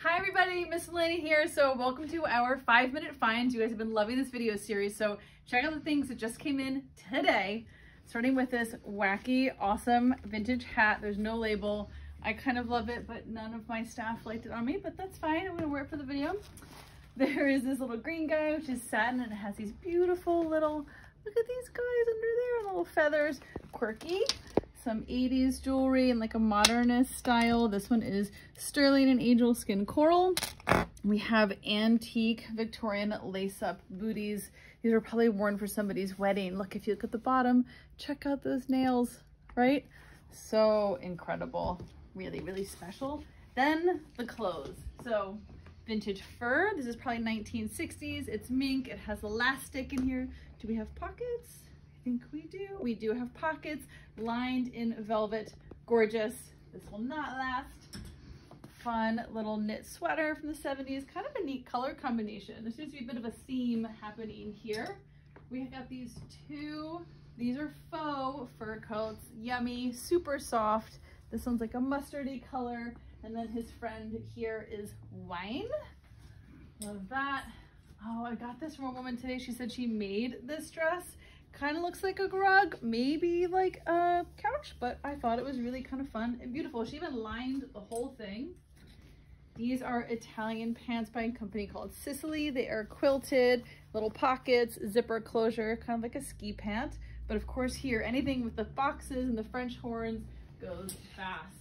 Hi everybody, Miss Malena here. So welcome to our five minute finds. You guys have been loving this video series. So check out the things that just came in today. Starting with this wacky, awesome vintage hat. There's no label. I kind of love it, but none of my staff liked it on me, but that's fine. I'm gonna wear it for the video. There is this little green guy, which is satin, and it has these beautiful little, look at these guys under there, little feathers. Quirky some 80s jewelry in like a modernist style. This one is sterling and angel skin coral. We have antique Victorian lace-up booties. These are probably worn for somebody's wedding. Look, if you look at the bottom, check out those nails, right? So incredible. Really, really special. Then the clothes. So vintage fur. This is probably 1960s. It's mink. It has elastic in here. Do we have pockets? Think we do. We do have pockets lined in velvet. Gorgeous. This will not last. Fun little knit sweater from the 70s. Kind of a neat color combination. There seems to be a bit of a theme happening here. We have got these two, these are faux fur coats. Yummy, super soft. This one's like a mustardy color. And then his friend here is wine. Love that. Oh, I got this from a woman today. She said she made this dress kind of looks like a rug, maybe like a couch, but I thought it was really kind of fun and beautiful. She even lined the whole thing. These are Italian pants by a company called Sicily. They are quilted, little pockets, zipper closure, kind of like a ski pant. But of course here, anything with the foxes and the French horns goes fast.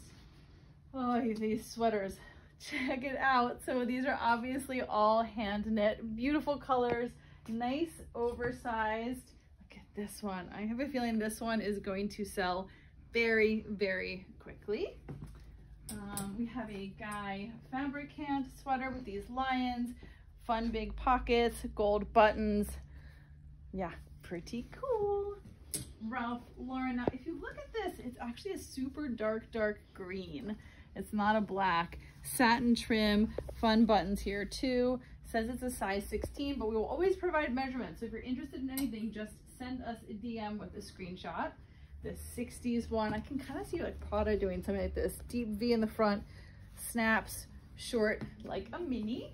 Oh, these sweaters, check it out. So these are obviously all hand knit, beautiful colors, nice oversized this one. I have a feeling this one is going to sell very, very quickly. Um, we have a Guy Fabricant sweater with these lions, fun big pockets, gold buttons. Yeah, pretty cool. Ralph Lauren. Now, if you look at this, it's actually a super dark, dark green. It's not a black. Satin trim, fun buttons here too. Says it's a size 16, but we will always provide measurements. So if you're interested in anything, just send us a DM with a screenshot. The 60s one, I can kind of see like Prada doing something like this. Deep V in the front, snaps short like a mini.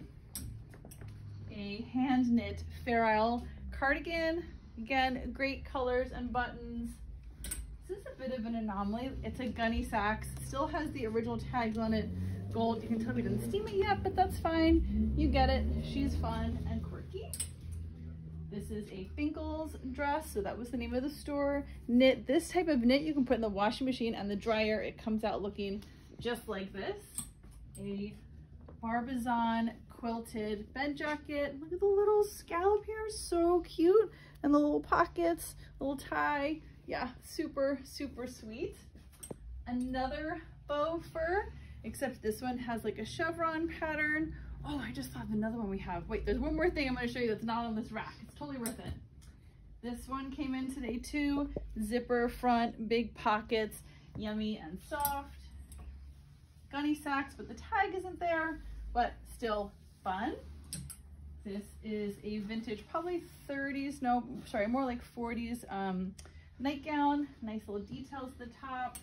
A hand knit Fair Isle cardigan. Again, great colors and buttons. This is a bit of an anomaly. It's a Gunne Sax. Still has the original tags on it. Gold. You can tell we didn't steam it yet, but that's fine. You get it. She's fun and quirky. This is a Finkel's dress, so that was the name of the store. Knit, this type of knit you can put in the washing machine and the dryer. It comes out looking just like this. A Barbizon quilted bed jacket. Look at the little scallop here, so cute. And the little pockets, little tie. Yeah, super, super sweet. Another faux fur, except this one has like a chevron pattern Oh, I just thought of another one we have. Wait, there's one more thing I'm going to show you that's not on this rack. It's totally worth it. This one came in today too. Zipper front, big pockets, yummy and soft. Gunne Sax, but the tag isn't there, but still fun. This is a vintage, probably 30s, no, sorry, more like 40s um, nightgown. Nice little details at the top.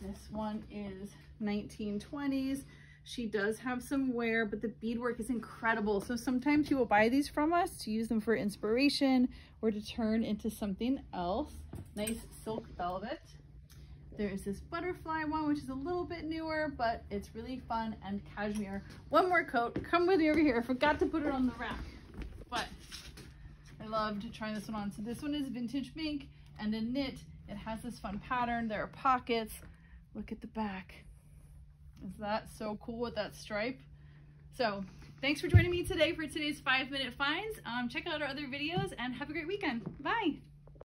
This one is 1920s. She does have some wear, but the beadwork is incredible. So sometimes you will buy these from us to use them for inspiration or to turn into something else. Nice silk velvet. There is this butterfly one, which is a little bit newer, but it's really fun and cashmere. One more coat. Come with me over here. I forgot to put it on the rack, but I loved trying this one on. So this one is vintage mink and a knit. It has this fun pattern. There are pockets. Look at the back. Is that so cool with that stripe? So thanks for joining me today for today's five minute finds. Um, check out our other videos and have a great weekend. Bye.